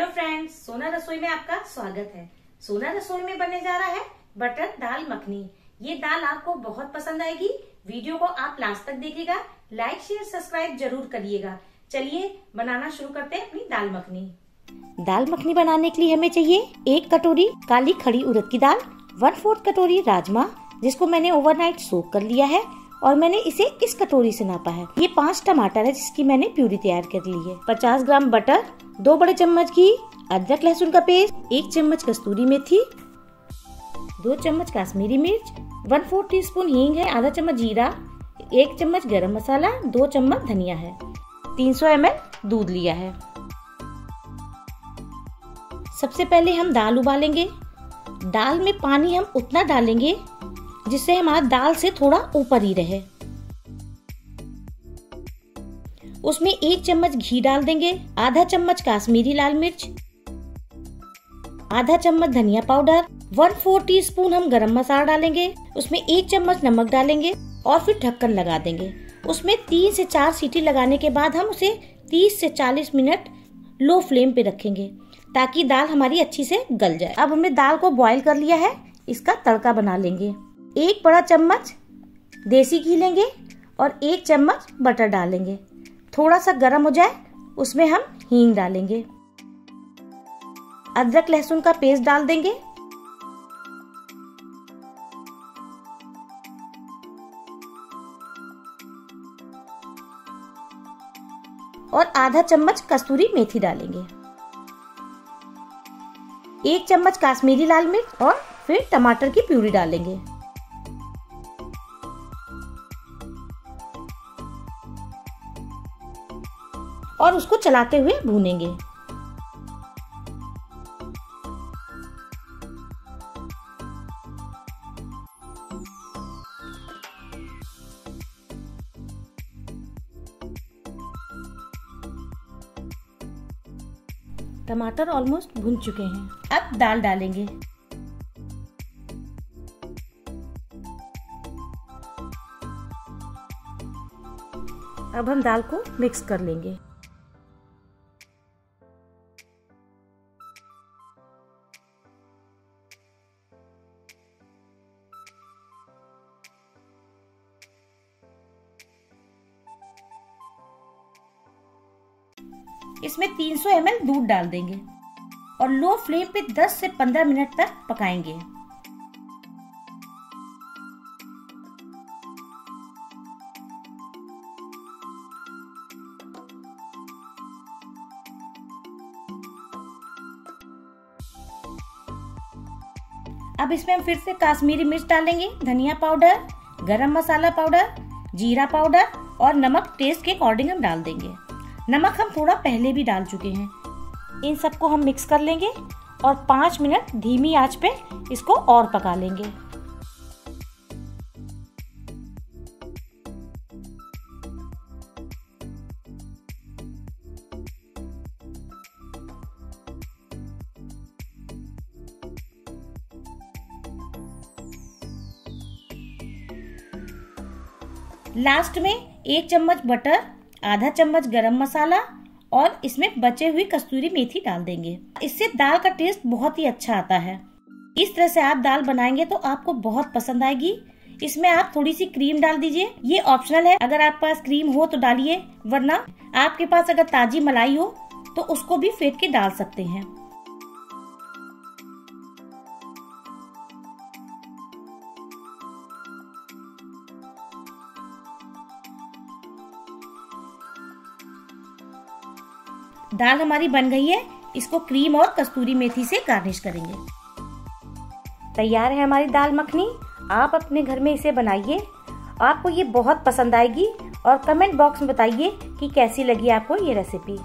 Hello friends सोना रसोई में आपका स्वागत है। सोना रसोई में बनने जा रहा है बटर दाल मखनी। ये दाल आपको बहुत पसंद आएगी। वीडियो को आप लास्ट तक देखिएगा। लाइक शेयर सब्सक्राइब ज़रूर करिएगा। चलिए, बनाना शुरू करते हैं अपनी दाल मखनी। दाल मखनी बनाने के लिए हमें चाहिए एक कटोरी काली खड़ी उड़द की दाल वन फोर्थ कटोरी राजमा, जिसको मैंने ओवरनाइट सोक कर लिया है। और मैंने इसे इस कटोरी से नापा है? ये पाँच टमाटर है जिसकी मैंने प्यूरी तैयार कर ली है। पचास ग्राम बटर, दो बड़े चम्मच घी, अदरक लहसुन का पेस्ट, एक चम्मच कस्तूरी मेथी, दो चम्मच काश्मीरी मिर्च, वन फोर टी स्पून हींग है, आधा चम्मच जीरा, एक चम्मच गरम मसाला, दो चम्मच धनिया है। तीन सौ एम दूध लिया है। सबसे पहले हम दाल उबालेंगे। दाल में पानी हम उतना डालेंगे जिससे हमारा दाल से थोड़ा ऊपर ही रहे। उसमें एक चम्मच घी डाल देंगे, आधा चम्मच काश्मीरी लाल मिर्च, आधा चम्मच धनिया powder, one four tea spoon गरम मसाला डालेंगे, उसमें एक चम्मच नमक डालेंगे और फिर ढक्कन लगा देंगे। उसमें तीन से चार सीटी लगाने के बाद हम उसे 30 से 40 मिनट लो फ्लेम पे रखेंगे, ताकि दाल हमारी अच्छी से गल जाए। अब हमने दाल को बॉईल कर लिया है, इसका तड़का बना लेंगे। एक बड़ा चम्मच देसी घी लेंगे और एक चम्मच बटर डालेंगे। थोड़ा सा गर्म हो जाए, उसमें हम हींग डालेंगे। अदरक लहसुन का पेस्ट डाल देंगे। और आधा चम्मच कस्तूरी मेथी डालेंगे। एक चम्मच काश्मीरी लाल मिर्च और फिर टमाटर की प्यूरी डालेंगे। और उसको चलाते हुए भूनेंगे। टमाटर ऑलमोस्ट भुन चुके हैं। अब दाल डालेंगे। अब हम दाल को मिक्स कर लेंगे। इसमें 300 सौ दूध डाल देंगे और लो फ्लेम पे 10 से 15 मिनट तक पकाएँगे। अब इसमें हम फिर से काश्मीरी मिर्च डालेंगे, धनिया पाउडर, गरम मसाला पाउडर, जीरा पाउडर और नमक टेस्ट के अकॉर्डिंग हम डाल देंगे। नमक हम थोड़ा पहले भी डाल चुके हैं। इन सबको हम मिक्स कर लेंगे और पाँच मिनट धीमी आँच पे इसको और पका लेंगे। लास्ट में एक चम्मच बटर आधा चम्मच गरम मसाला और इसमें बचे हुई कस्तूरी मेथी डाल देंगे। इससे दाल का टेस्ट बहुत ही अच्छा आता है। इस तरह से आप दाल बनाएँगे तो आपको बहुत पसंद आएगी। इसमें आप थोड़ी सी क्रीम डाल दीजिए। ये ऑप्शनल है। अगर आपके पास क्रीम हो तो डालिए, वरना आपके पास अगर ताजी मलाई हो तो उसको भी फेंक के डाल सकते हैं। दाल हमारी बन गई है। इसको क्रीम और कस्तूरी मेथी से गार्निश करेंगे। तैयार है हमारी दाल मखनी। आप अपने घर में इसे बनाइए। आपको ये बहुत पसंद आएगी और कमेंट बॉक्स में बताइए कि कैसी लगी आपको ये रेसिपी।